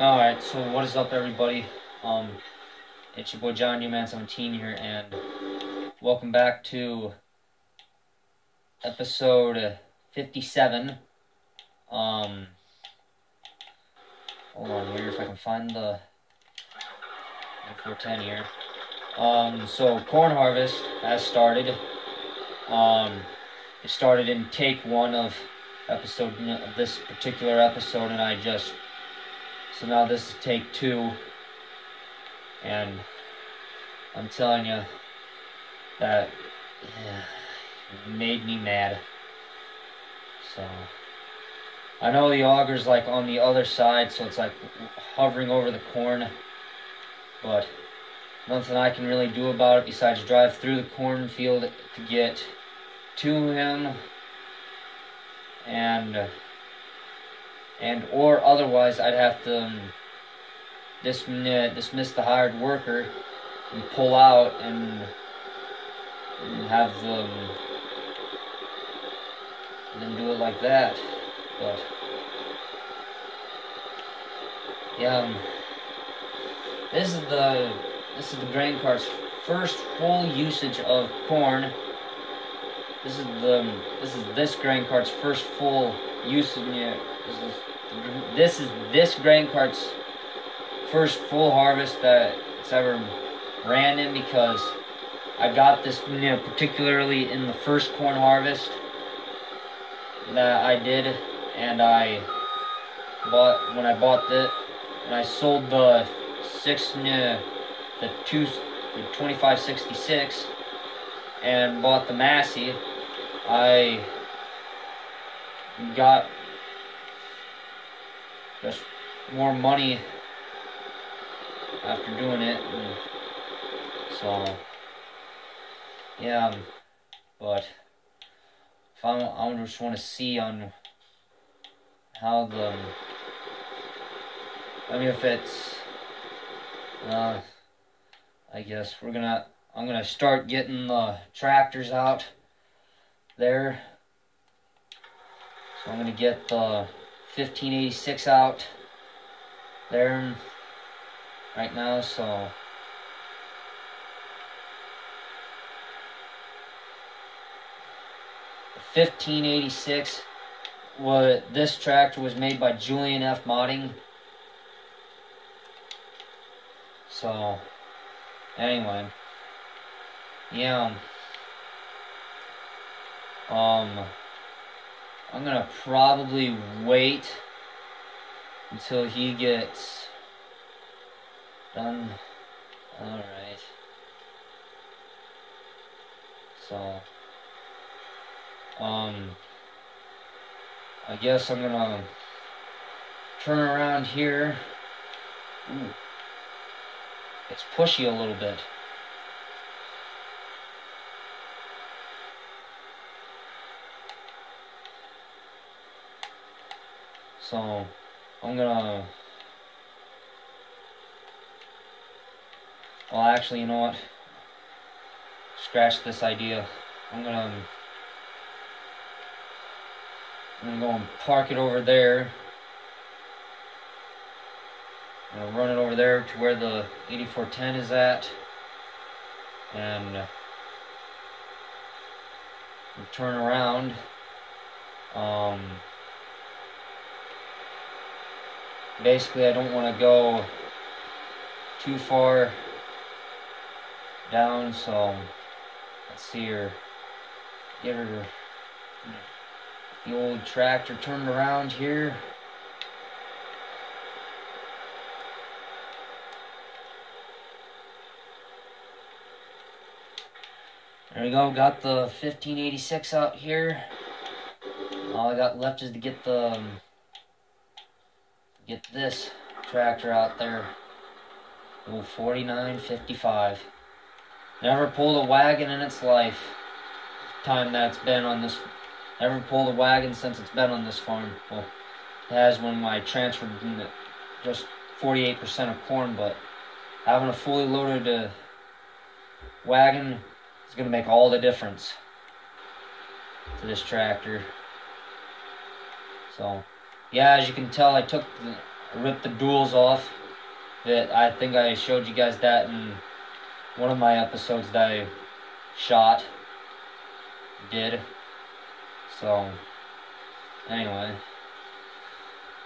Alright, so what is up everybody? Um, it's your boy Johndeereman 17 here, and welcome back to episode 57. Um, hold on here if I can find the 410 here. Um, so corn harvest has started. Um, it started in take one of episode of this particular episode, and I just so now this is take two, and I'm telling you that yeah, made me mad. So I know the auger's like on the other side, so it's like hovering over the corn, but nothing I can really do about it besides drive through the cornfield to get to him and and or otherwise I'd have to um, dismiss, dismiss the hired worker and pull out and, and have them um, then do it like that. But yeah um, this is the this is the grain cart's first full usage of corn. This is the this is this grain cart's first full usage this is this is this grain cart's first full harvest that it's ever ran in because I got this, you know, particularly in the first corn harvest that I did, and I bought when I bought the and I sold the six, you the two, the twenty five sixty six, and bought the Massey. I got just more money after doing it. And so, yeah, but if I, I just want to see on how the, I mean, if it's, uh, I guess we're gonna, I'm gonna start getting the tractors out there. So I'm gonna get the 1586 out there right now, so 1586 what this tractor was made by Julian F. Modding. So anyway, yeah. Um I'm gonna probably wait until he gets done. Alright. So, um, I guess I'm gonna turn around here. Ooh. It's pushy a little bit. So I'm gonna. Well, actually, you know what? Scratch this idea. I'm gonna. I'm gonna go and park it over there. I'm gonna run it over there to where the 8410 is at. And turn around. Um, basically I don't want to go too far down so let's see her get her the old tractor turned around here. There we go got the 1586 out here. All I got left is to get the um, get this tractor out there. Oh, 49.55. Never pulled a wagon in its life. Time that's been on this. Never pulled a wagon since it's been on this farm. Well, it has when I transferred just 48% of corn, but having a fully loaded uh, wagon is going to make all the difference to this tractor. So, yeah, as you can tell, I took the, ripped the duals off. That I think I showed you guys that in one of my episodes that I shot. Did. So, anyway.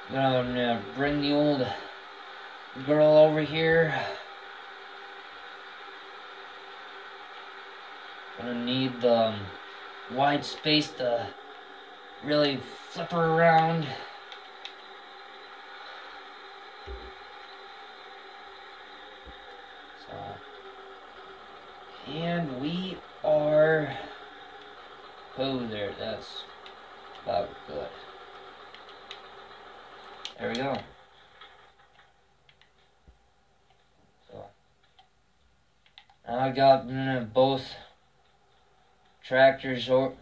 I'm gonna bring the old girl over here. Gonna need the um, wide space to really flip her around. And we are, oh there, that's about good. There we go. So, I got mm, both tractors or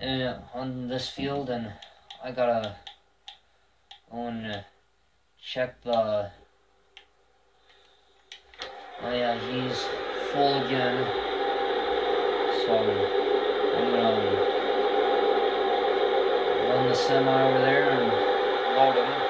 uh, on this field and I gotta go and check the oh yeah he's full again. So I'm gonna run the semi over there and load him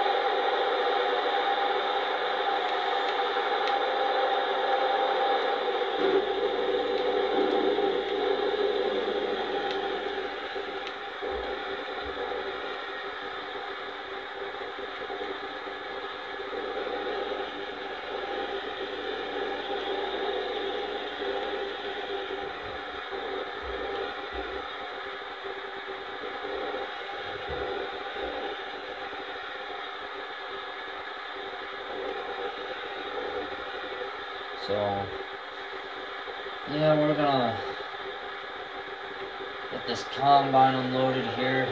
So, yeah, we're gonna get this combine unloaded here.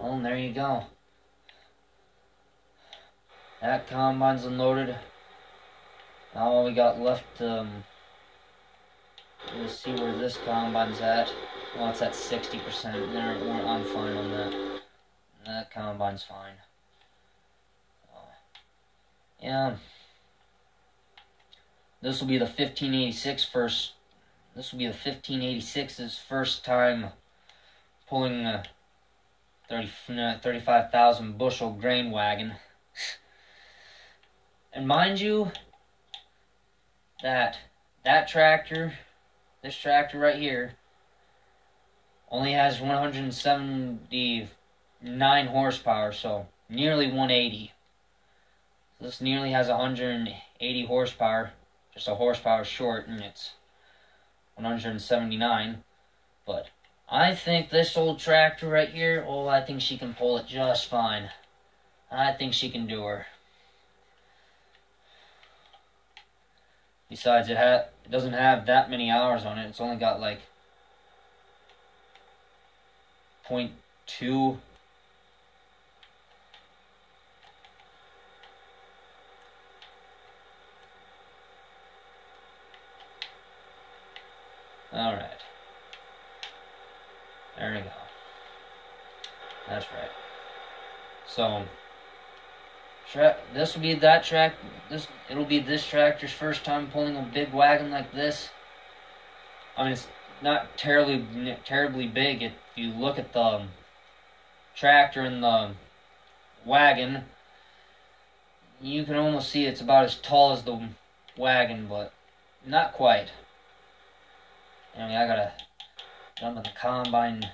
Well, and there you go. That combine's unloaded. Now all we got left, um, let's see where this combine's at. Well, it's at 60%. There, I'm fine on that. That combine's fine. Uh, yeah. This will be the 1586 first. This will be the 1586's first time pulling a 30, no, 35,000 bushel grain wagon. and mind you, that that tractor, this tractor right here, only has 179 horsepower, so nearly 180. So this nearly has 180 horsepower, just a horsepower short, and it's 179. But I think this old tractor right here, oh, I think she can pull it just fine. I think she can do her. Besides, it ha it doesn't have that many hours on it. It's only got like point 0.2 All right. There we go. That's right. So, this will be that track. This it'll be this tractor's first time pulling a big wagon like this. I mean, it's not terribly terribly big if you look at the um, tractor and the wagon. You can almost see it's about as tall as the wagon, but not quite. I mean, I gotta jump in the combine.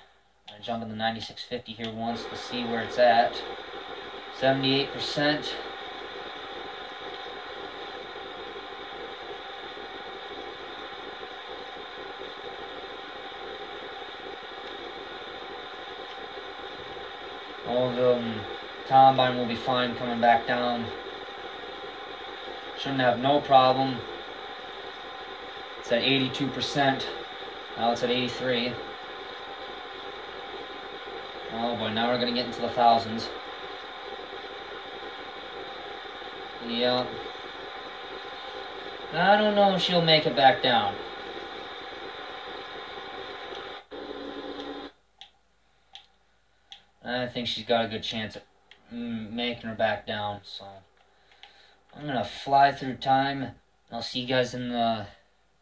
I jump in the 9650 here once to see where it's at. 78%. The um, combine will be fine coming back down. Shouldn't have no problem. It's at 82%. Now it's at 83. Oh boy, now we're gonna get into the thousands. Yeah. I don't know if she'll make it back down. I think she's got a good chance of making her back down, so I'm gonna fly through time. I'll see you guys in the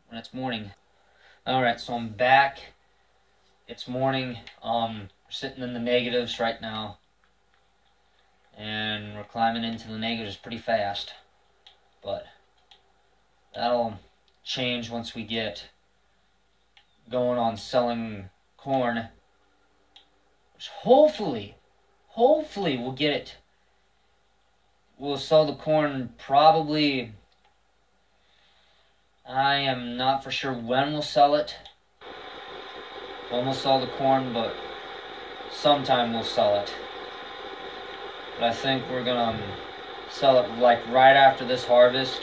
when it's morning. Alright, so I'm back. It's morning. Um we're sitting in the negatives right now. And we're climbing into the negatives pretty fast. But that'll change once we get going on selling corn. Hopefully, hopefully we'll get it. We'll sell the corn probably. I am not for sure when we'll sell it. Almost sell the corn, but sometime we'll sell it. But I think we're gonna um, sell it like right after this harvest.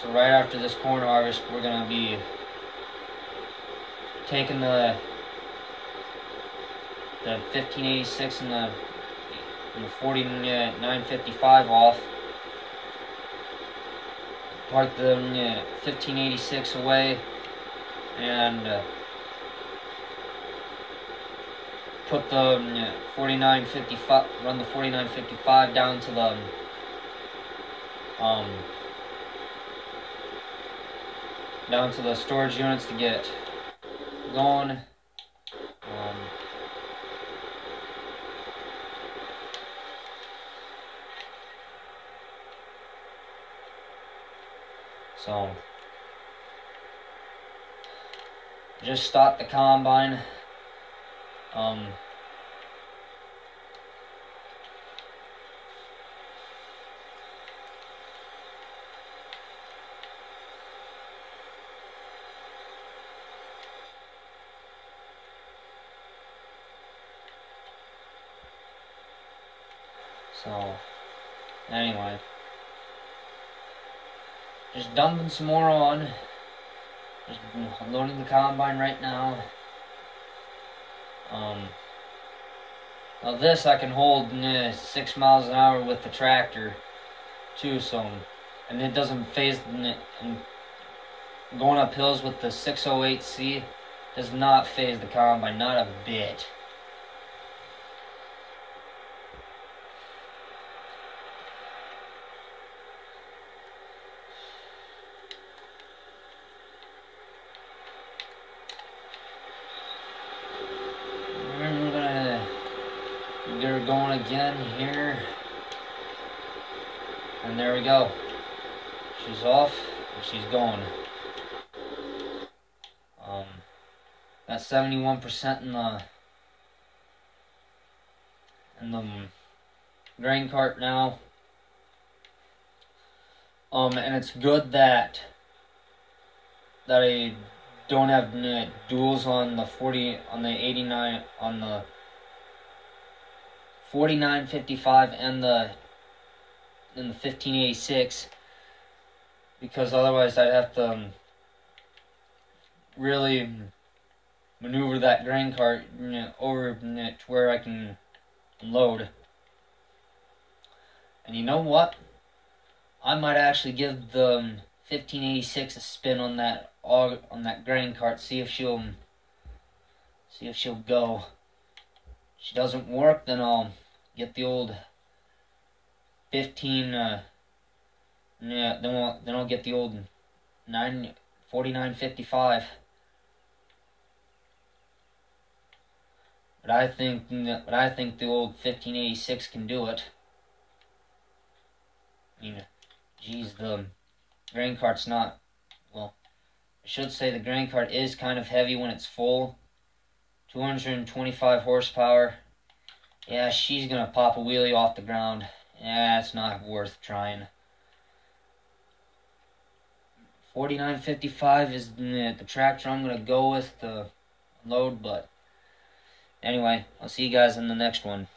So right after this corn harvest, we're gonna be taking the the 1586 and the, and the 4955 off. Park the 1586 away and uh, put the 4955 run the 4955 down to the um down to the storage units to get going um, so just stopped the combine um, So, anyway. Just dumping some more on. Just loading the combine right now. Um, now this I can hold eh, six miles an hour with the tractor too, so and it doesn't phase and going up hills with the 608C does not phase the combine, not a bit. Going again here. And there we go. She's off she's going. Um, that's 71% in the in the grain cart now. Um, and it's good that that I don't have duals on the 40 on the 89 on the 4955 and the and the 1586 because otherwise I'd have to um, really maneuver that grain cart you know, over you know, to where I can load. And you know what? I might actually give the um, 1586 a spin on that on that grain cart, see if she'll see if she'll go. If she doesn't work, then I'll get the old 15 uh, yeah then we'll then I'll get the old 9 4955 but I think but I think the old 1586 can do it. I mean geez the grain cart's not well I should say the grain cart is kind of heavy when it's full. 225 horsepower yeah, she's gonna pop a wheelie off the ground. Yeah, it's not worth trying. 4955 is the tractor I'm gonna go with to load, but anyway, I'll see you guys in the next one.